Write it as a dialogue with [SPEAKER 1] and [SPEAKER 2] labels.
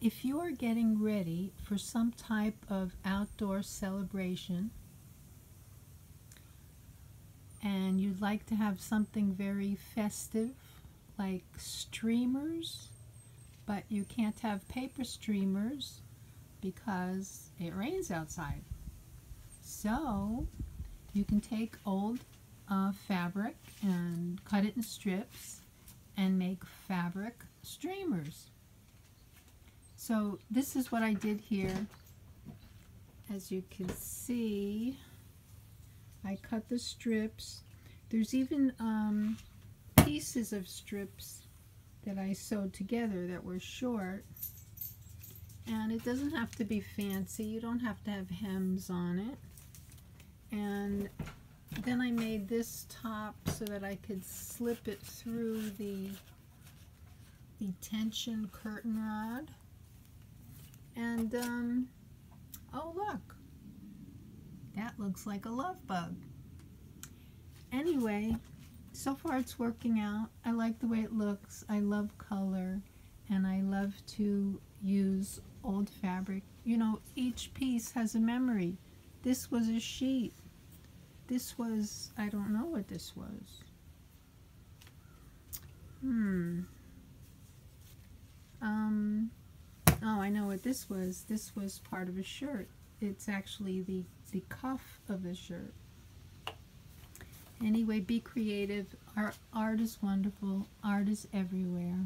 [SPEAKER 1] if you are getting ready for some type of outdoor celebration and you'd like to have something very festive like streamers but you can't have paper streamers because it rains outside. So you can take old uh, fabric and cut it in strips and make fabric streamers so this is what I did here. As you can see, I cut the strips. There's even um, pieces of strips that I sewed together that were short. And it doesn't have to be fancy. You don't have to have hems on it. And then I made this top so that I could slip it through the, the tension curtain rod. And, um, oh look, that looks like a love bug. Anyway, so far it's working out. I like the way it looks. I love color and I love to use old fabric. You know, each piece has a memory. This was a sheet. This was, I don't know what this was. Hmm. Um, Oh, I know what this was. This was part of a shirt. It's actually the, the cuff of the shirt. Anyway, be creative. Art, art is wonderful. Art is everywhere.